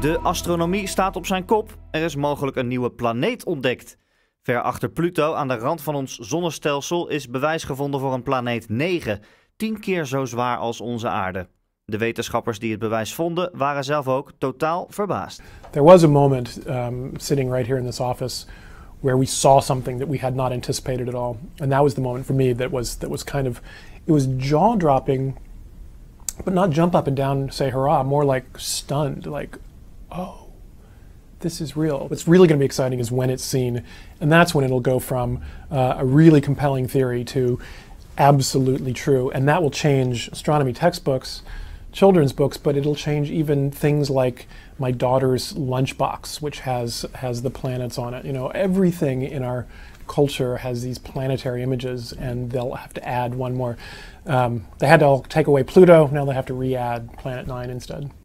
De astronomie staat op zijn kop. Er is mogelijk een nieuwe planeet ontdekt. Ver achter Pluto, aan de rand van ons zonnestelsel, is bewijs gevonden voor een planeet 9, tien keer zo zwaar als onze aarde. De wetenschappers die het bewijs vonden waren zelf ook totaal verbaasd. There was a moment um, sitting right here in this office where we saw something that we had not anticipated at all, and that was the moment for me that was that was kind of it was jaw dropping, but not jump up and down say hurrah, more like stunned, like oh, this is real. What's really going to be exciting is when it's seen, and that's when it'll go from uh, a really compelling theory to absolutely true, and that will change astronomy textbooks, children's books, but it'll change even things like my daughter's lunchbox, which has has the planets on it. You know, everything in our culture has these planetary images, and they'll have to add one more. Um, they had to all take away Pluto. Now they have to re-add Planet Nine instead.